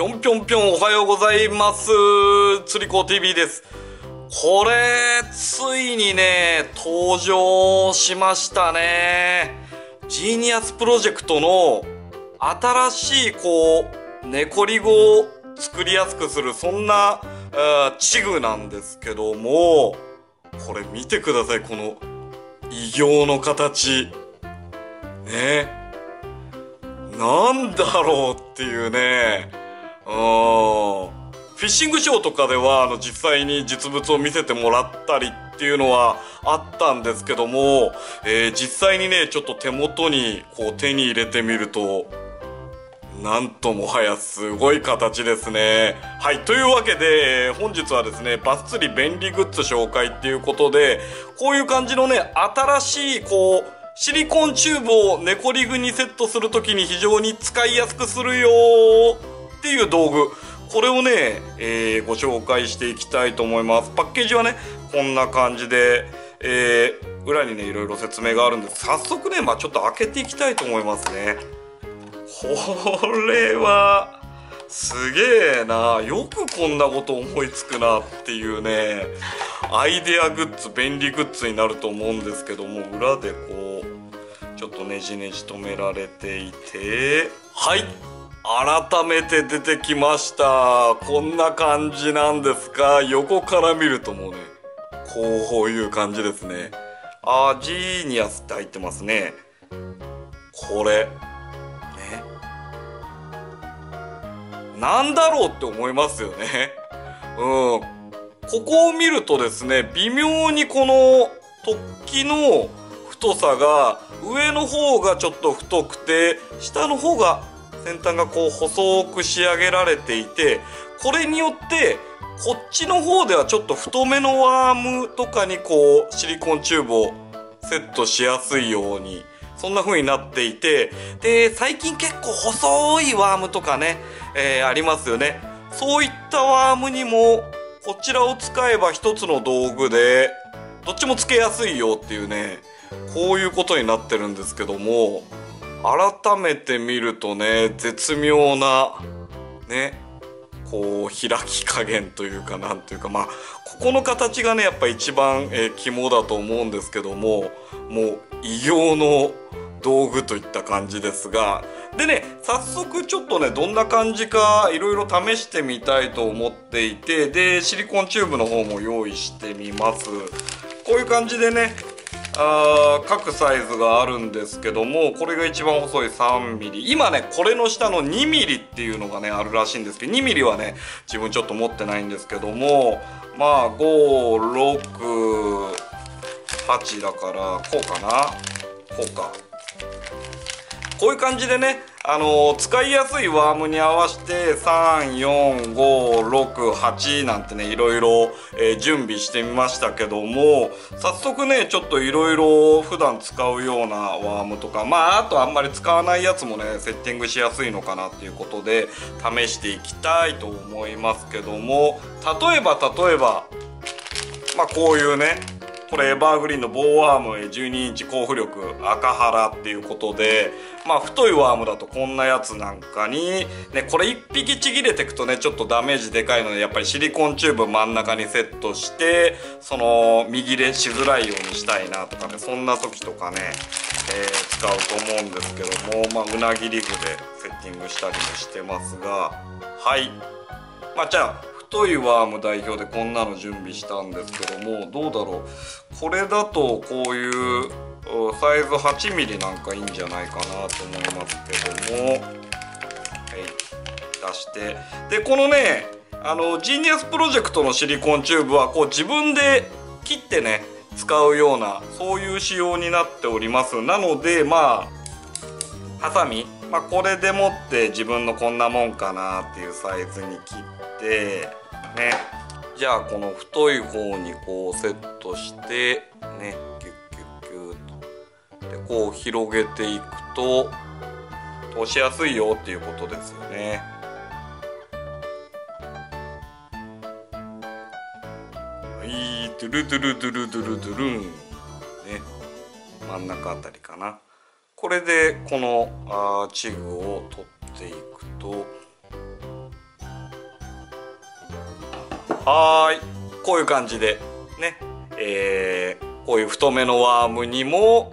ぴょんぴょんぴょんおはようございます。釣り子 TV です。これついにね登場しましたね。ジーニアスプロジェクトの新しいこうネコリグを作りやすくするそんな器具なんですけどもこれ見てくださいこの異形の形。ね。なんだろうっていうね。フィッシングショーとかではあの実際に実物を見せてもらったりっていうのはあったんですけども、えー、実際にねちょっと手元にこう手に入れてみるとなんともはやすごい形ですね。はい。というわけで、本日はですね、バス釣り便利グッズ紹介っていうことで、こういう感じのね、新しい、こう、シリコンチューブを猫リグにセットするときに非常に使いやすくするよっていう道具。これをね、えー、ご紹介していきたいと思います。パッケージはね、こんな感じで、えー、裏にね、いろいろ説明があるんです。早速ね、まあちょっと開けていきたいと思いますね。これは、すげえな。よくこんなこと思いつくなっていうね、アイデアグッズ、便利グッズになると思うんですけども、裏でこう、ちょっとねじねじ止められていて、はい。改めて出てきました。こんな感じなんですが、横から見るともうね、こういう感じですね。あー、ジーニアスって入ってますね。これ、ねなんだろうって思いますよね。うん。ここを見るとですね、微妙にこの突起の太さが上の方がちょっと太くて、下の方が先端がこう細く仕上げられていて、これによってこっちの方ではちょっと太めのワームとかにこうシリコンチューブをセットしやすいようにそんな風になっていてで最近結構細いワームとかねえー、ありますよね。そういったワームにもこちらを使えば一つの道具でどっちもつけやすいよっていうねこういうことになってるんですけども改めて見るとね絶妙なねこう開き加減というかなんというかまあここの形がねやっぱ一番、えー、肝だと思うんですけどももう異形の道具といった感じですがでね早速ちょっとねどんな感じかいろいろ試してみたいと思っていてでシリコンチューブの方も用意してみます。こういう感じでねあ各サイズがあるんですけどもこれが一番細い 3mm 今ねこれの下の 2mm っていうのがねあるらしいんですけど 2mm はね自分ちょっと持ってないんですけどもまあ568だからこうかな。こうか。こういう感じでねあの、使いやすいワームに合わせて34568なんてねいろいろ、え、準備してみましたけども早速ねちょっといろいろ普段使うようなワームとかまああとあんまり使わないやつもねセッティングしやすいのかなっていうことで試していきたいと思いますけども例えば例えばまあこういうねこれエバーグリーンの棒ワーム12インチ高浮力赤原っていうことでまあ太いワームだとこんなやつなんかにねこれ1匹ちぎれてくとねちょっとダメージでかいのでやっぱりシリコンチューブ真ん中にセットしてその右れしづらいようにしたいなとかねそんな時とかね、え、使うと思うんですけどもまあうなぎリグでセッティングしたりもしてますがはい。まあじゃあ太いワーム代表でこんなの準備したんですけどもどうだろうこれだとこういうサイズ 8mm なんかいいんじゃないかなと思いますけどもはい出してでこのねあのジーニアスプロジェクトのシリコンチューブはこう自分で切ってね使うようなそういう仕様になっておりますなのでまあハサミ、まあ、これでもって自分のこんなもんかなっていうサイズに切ってね。じゃあこの太い方にこうセットしてねキュッキュッキュッと。でこう広げていくと通しやすいよっていうことですよね。はいトゥルトゥルトゥルトゥルトゥルン。ね真ん中あたりかな。これでこのあチグを取っていくとはーい。こういう感じでね。えー、こういう太めのワームにも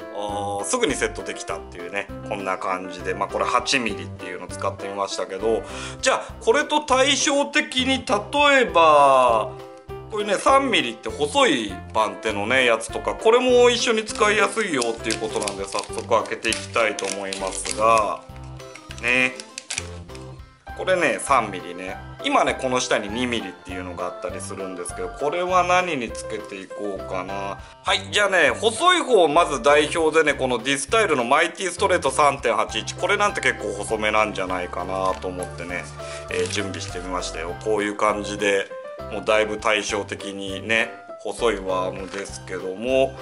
すぐにセットできたっていうね。こんな感じで。まあこれ 8mm っていうのを使ってみましたけど。じゃあこれと対照的に例えばこういうね 3mm って細い番手のねやつとかこれも一緒に使いやすいよっていうことなんで早速開けていきたいと思いますが。ね。これね 3mm ね。今ねこの下に 2mm っていうのがあったりするんですけどこれは何につけていこうかな。はいじゃあね細い方をまず代表でねこのディスタイルのマイティストレート3.81これなんて結構細めなんじゃないかなと思ってね、えー、準備してみましたよ。こういう感じでもうだいぶ対照的にね細いワームですけども。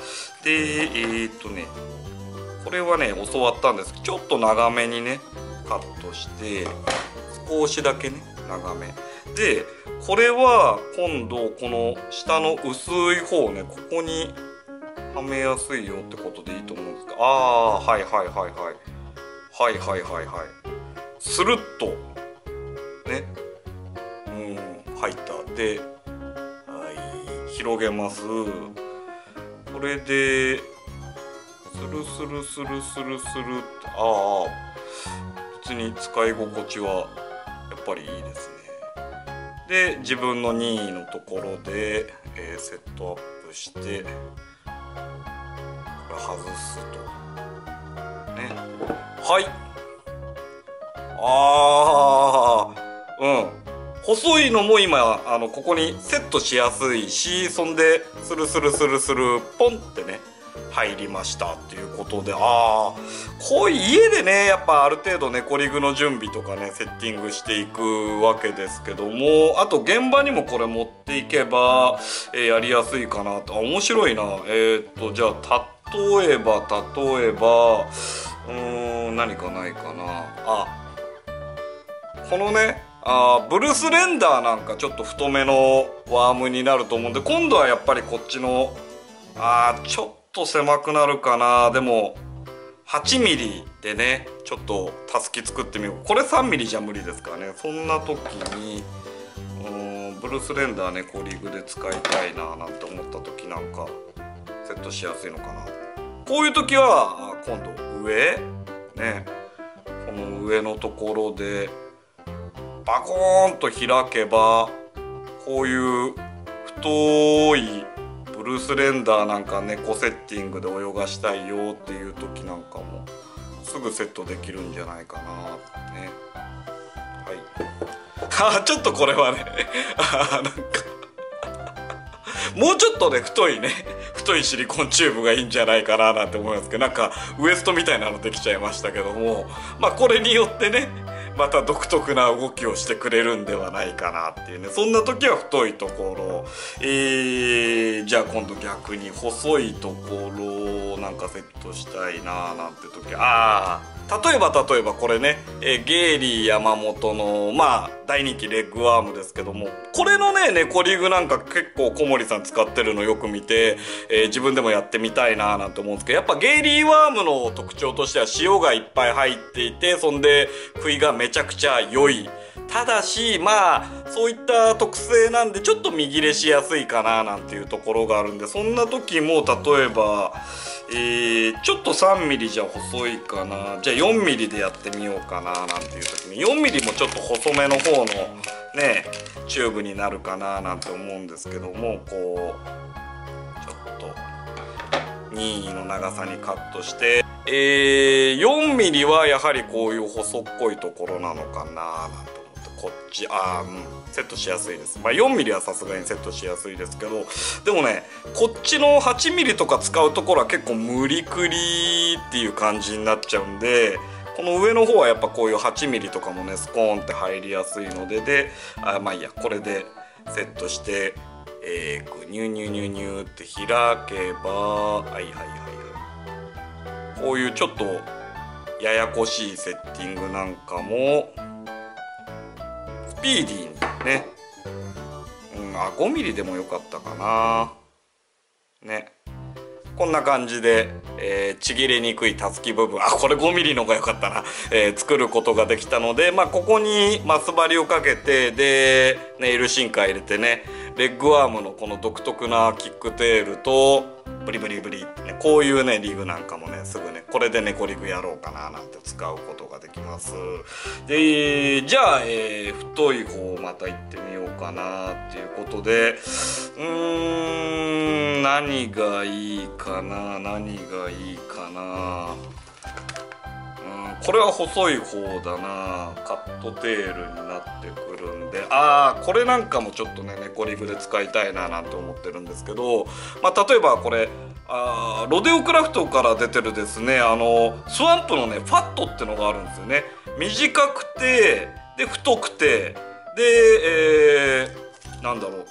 でえー、っとねこれはね教わったんです。ちょっと長めにねカットして少しだけね。長め。でこれは今度この下の薄い方ねここにはめやすいよってことでいいと思うんですか？ああーはいはいはいはい。はいはいはいはい。スルッとね。うん入った。ではい広げます。これでスルスルスルスルスルってああ別に使い心地はぱりいいですね。で自分の任意のところで、えー、セットアップして外すと。ね。はい。ああうん。細いのも今あのここにセットしやすいしそんでスルスルスルスルポンってね。入りましたっていうことでああこう家でねやっぱある程度ねコリグの準備とかねセッティングしていくわけですけどもあと現場にもこれ持っていけば、えー、やりやすいかなと。面白いな。えー、っとじゃあ例えば例えばうーん何かないかな。あこのねあブルースレンダーなんかちょっと太めのワームになると思うんで今度はやっぱりこっちのあちょっと狭くなるかな。でも 8mm でねちょっとたすき作ってみよう。これ 3mm じゃ無理ですからね。そんな時にブルースレンダーねコリグで使いたいななんて思った時なんかセットしやすいのかな。こういう時は今度上ねこの上のところでバコーンと開けばこういう太いルースレンダーなんか猫セッティングで泳がしたいよっていう時なんかもすぐセットできるんじゃないかなね。はい。あちょっとこれはねあなんか。もうちょっとね太いね。太いシリコンチューブがいいんじゃないかななんて思いますけどなんかウエストみたいなのできちゃいましたけども。まあこれによってねまた独特な動きをしてくれるんではないかなっていうね。そんな時は太いところ。えー、じゃあ今度逆に細いところをなんかセットしたいなーなんて時。ああ例えば例えばこれね、え、ゲイリー山本のまあ大人気レッグワームですけども。これのねネコリグなんか結構小森さん使ってるのよく見て、えー、自分でもやってみたいななんて思うんですけど。やっぱゲイリーワームの特徴としては塩がいっぱい入っていてそんで食いがめちゃくちゃ良い。ただしまあそういった特性なんでちょっと見切れしやすいかななんていうところがあるんで。そんな時も例えばえー、ちょっと 3mm じゃ細いかな。じゃあ 4mm でやってみようかななんていう時に。4mm もちょっと細めの方のねチューブになるかななんて思うんですけどもこうちょっと任意の長さにカットして。えー、4mm はやはりこういう細っこいところなのかななんて。こっちあうんセットしやすいです。まあ 4mm はさすがにセットしやすいですけどでもねこっちの 8mm とか使うところは結構無理くりっていう感じになっちゃうんでこの上の方はやっぱこういう 8mm とかもねスコーンって入りやすいのでであまあいいやこれでセットしてえー、ニューニューニューニューって開けばはいはいはいはい。こういうちょっとややこしいセッティングなんかもスピーディーにね、うん、あ 5mm でもよかったかな。ね。こんな感じで、えー、ちぎれにくいたすき部分。あこれ 5mm の方が良かったな、えー、作ることができたので、まあ、ここにマス針をかけてでネイルシンカー入れてねレッグアームのこの独特なキックテールとブリブリブリってねこういうねリグなんかもねすぐねこれで猫リグやろうかななんて使うことができます。でじゃあ、えー、太い方をまた行ってみようかなっていうことでうーん何がいいかな何がいいかな。これは細い方だな。カットテールになってくるんで。ああこれなんかもちょっとね猫リグで使いたいななんて思ってるんですけど、まあ、例えばこれあロデオクラフトから出てるですね。あのスワンプのねファットってのがあるんですよね。短くてで太くてで、えー、なんだろう。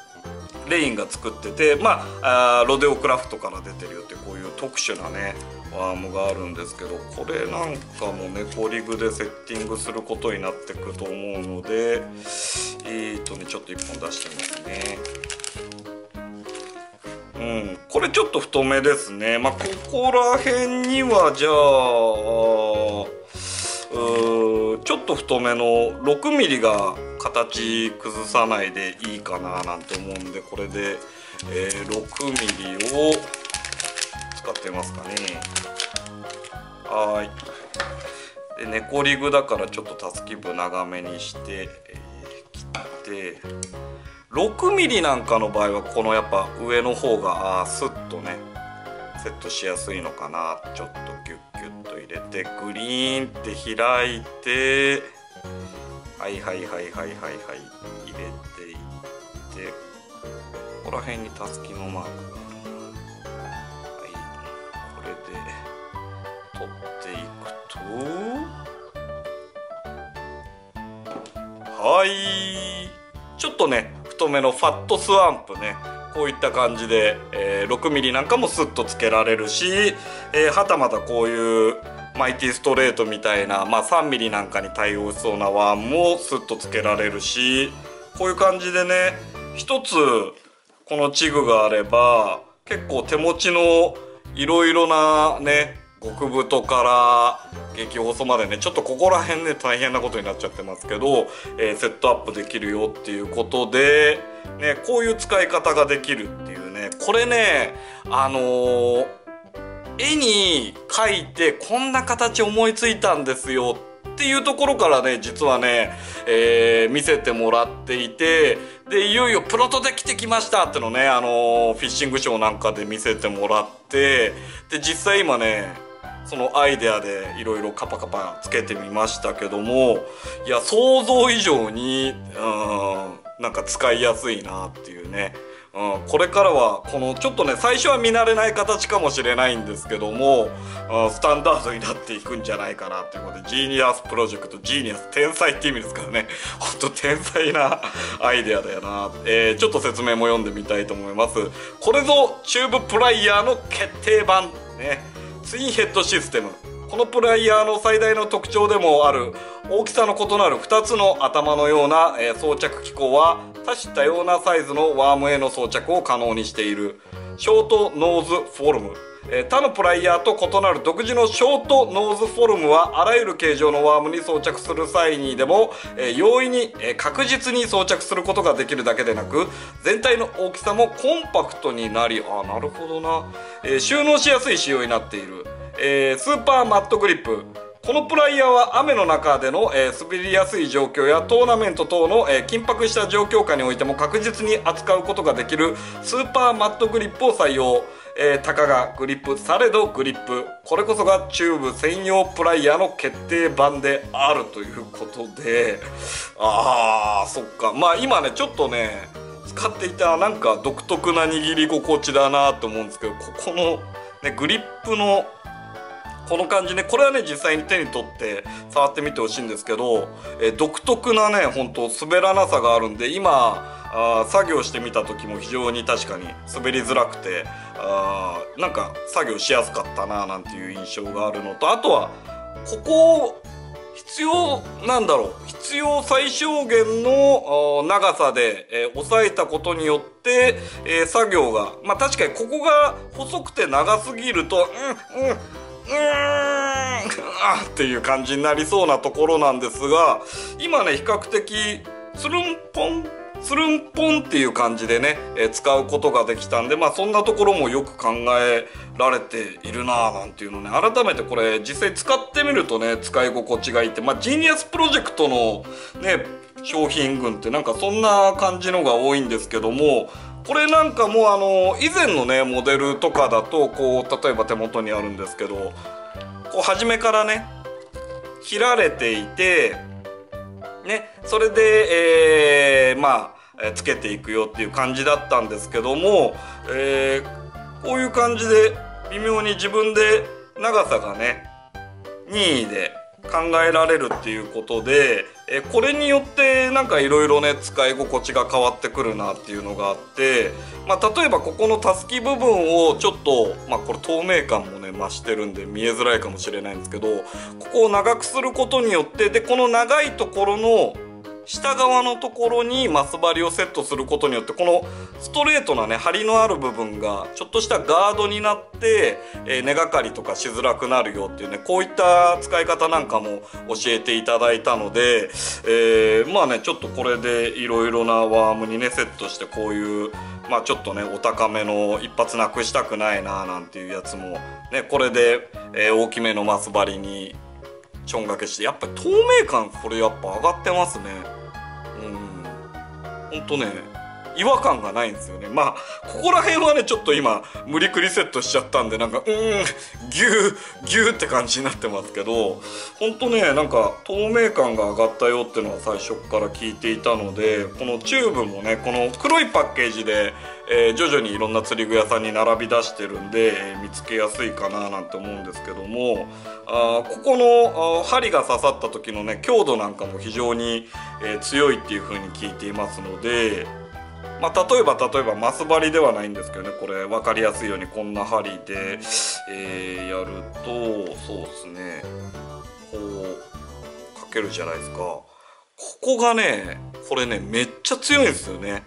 レインが作っててまあロデオクラフトから出てるよってこういう特殊なねワームがあるんですけどこれなんかも猫リグでセッティングすることになってくると思うのでえーとねちょっと1本出してみますね。うんこれちょっと太めですね。まあここら辺にはじゃあうちょっと太めの 6mm が形崩さないでいいかななんて思うんでこれで、えー、6mm を使ってますかね。はい。で猫リグだからちょっとたすき部長めにして、えー、切って6ミリなんかの場合はこのやっぱ上の方があスッとねセットしやすいのかな。ちょっとギュッギュッと入れてグリーンって開いてはいはいはいはいはいはい入れていってここら辺にたすきのマークがはい。ちょっとね太めのファットスワンプねこういった感じで、えー、6mm なんかもスッとつけられるし、えー、はたまたこういうマイティストレートみたいな、まあ、3mm なんかに対応しそうなワンもスッとつけられるしこういう感じでね一つこのチグがあれば結構手持ちのいろいろなね極太から激細までねちょっとここら辺ね大変なことになっちゃってますけど、えー、セットアップできるよっていうことで、ね、こういう使い方ができるっていうねこれねあのー、絵に描いてこんな形思いついたんですよっていうところからね実はね、えー、見せてもらっていてでいよいよプロトできてきましたってのねあのー、フィッシングショーなんかで見せてもらってで実際今ねそのアイデアでいろいろカパカパつけてみましたけどもいや想像以上にうんなんか使いやすいなっていうね、うん、これからはこのちょっとね最初は見慣れない形かもしれないんですけども、うん、スタンダードになっていくんじゃないかなっていうことでジーニアスプロジェクトジーニアス天才って意味ですからね。ほんと天才なアイデアだよな、えー、ちょっと説明も読んでみたいと思います。これぞチューブプライヤーの決定版。ね。ツインヘッドシステム。このプライヤーの最大の特徴でもある大きさの異なる2つの頭のような、え装着機構は多種多様なサイズのワームへの装着を可能にしている。ショートノーズフォルム。他のプライヤーと異なる独自のショートノーズフォルムはあらゆる形状のワームに装着する際にでも、容易に、確実に装着することができるだけでなく全体の大きさもコンパクトになりあなるほどな、収納しやすい仕様になっている、スーパーマットグリップ。このプライヤーは雨の中での、え、滑りやすい状況やトーナメント等の、え、緊迫した状況下においても確実に扱うことができるスーパーマットグリップを採用。えー、たかがグリップされどグリップ。これこそがチューブ専用プライヤーの決定版であるということで。あーそっか。まあ今ねちょっとね使っていたなんか独特な握り心地だなと思うんですけどここの、ね、グリップのこの感じねこれはね実際に手に取って触ってみてほしいんですけど、えー、独特なねほんと滑らなさがあるんで今あ作業してみた時も非常に確かに滑りづらくてあなんか作業しやすかったななんていう印象があるのとあとはここ必要なんだろう必要最小限の長さで、えー、抑えたことによって、えー、作業がまあ確かにここが細くて長すぎるとうんうんうーんっていう感じになりそうなところなんですが今ね比較的つるんぽんつるんぽんっていう感じでね、えー、使うことができたんでまあそんなところもよく考えられているなぁなんていうのね。改めてこれ実際使ってみるとね使い心地がいいってまあジーニアスプロジェクトのね商品群ってなんかそんな感じのが多いんですけどもこれなんかもうあの以前のねモデルとかだとこう例えば手元にあるんですけどこう初めからね切られていてねそれで、えー、まあつけていくよっていう感じだったんですけども、えー、こういう感じで微妙に自分で長さがね任意で考えられるっていうことでえこれによってなんかいろいろね使い心地が変わってくるなっていうのがあって、まあ、例えばここのたすき部分をちょっと、まあ、これ透明感もね増してるんで見えづらいかもしれないんですけどここを長くすることによってでこの長いところの下側のところにマス針をセットすることによってこのストレートなね張りのある部分がちょっとしたガードになって、え、根がかりとかしづらくなるよっていうねこういった使い方なんかも教えていただいたので、え、まあねちょっとこれでいろいろなワームにねセットしてこういうまあちょっとねお高めの一発なくしたくないななんていうやつもねこれで、え、大きめのマス針にちょんがけしてやっぱり透明感これやっぱ上がってますねうん。ほんとね違和感がないんですよね。まあここら辺はねちょっと今無理くりセットしちゃったんでなんかうんギューギューって感じになってますけどほんとねなんか透明感が上がったよっていうのは最初から聞いていたのでこのチューブもねこの黒いパッケージで、えー、徐々にいろんな釣り具屋さんに並び出してるんで、えー、見つけやすいかななんて思うんですけどもあここの針が刺さった時のね強度なんかも非常に、えー、強いっていう風に聞いていますのでまあ、例えば例えばマス針ではないんですけどね。これ分かりやすいようにこんな針で、えー、やるとそうですね。こうかけるじゃないですか。ここがねこれねめっちゃ強いんですよね。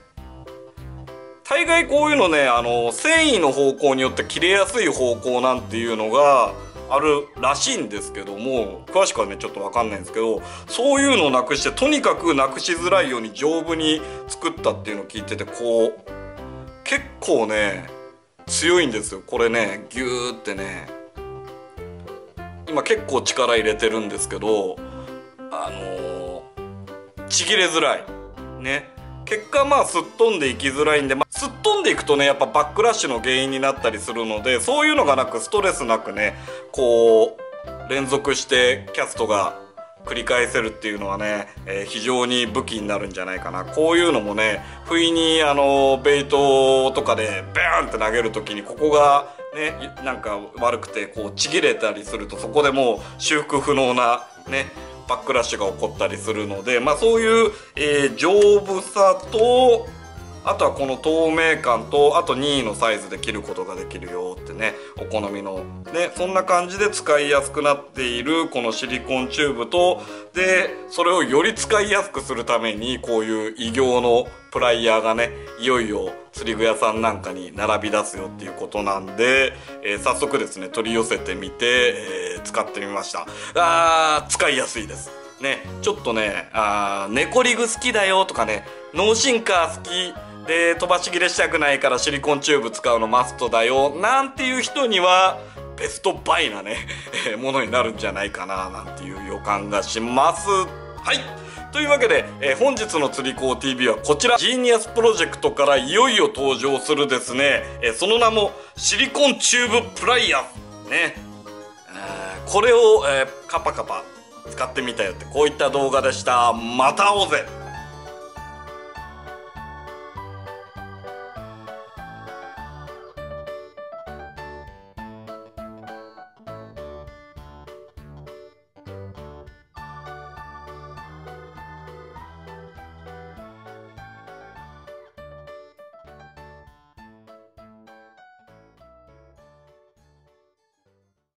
大概こういうのねあの繊維の方向によって切れやすい方向なんていうのがあるらしいんですけども詳しくはねちょっと分かんないんですけどそういうのをなくしてとにかくなくしづらいように丈夫に作ったっていうのを聞いててこう結構ね強いんですよ。これねギューってね今結構力入れてるんですけどあのー、ちぎれづらい。ね。結果まあすっ飛んでいきづらいんで、まあ、すっ飛んでいくとねやっぱバックラッシュの原因になったりするのでそういうのがなくストレスなくねこう連続してキャストが繰り返せるっていうのはね、えー、非常に武器になるんじゃないかな。こういうのもね不意にあのベイトとかでバーンって投げる時にここがねなんか悪くてこうちぎれたりするとそこでもう修復不能なねバックラッシュが起こったりするので、まあ、そういう、えー、丈夫さとあとはこの透明感とあと任意のサイズで切ることができるよってねお好みのねそんな感じで使いやすくなっているこのシリコンチューブとでそれをより使いやすくするためにこういう異形のプライヤーがねいよいよ釣り具屋さんなんかに並び出すよっていうことなんで、えー、早速ですね取り寄せてみて、えー、使ってみました。あー使いやすいです。ねちょっとねあ猫リグ好きだよとかね脳進化好き。で飛ばし切れしたくないからシリコンチューブ使うのマストだよ。なんていう人にはベストバイなねものになるんじゃないかななんていう予感がします。はい。というわけで、えー、本日の釣り子 TV はこちら。ジーニアスプロジェクトからいよいよ登場するですね、えー、その名もシリコンチューブプライヤー。ね。これを、えー、カパカパ使ってみたよって。こういった動画でした。また会おうぜ。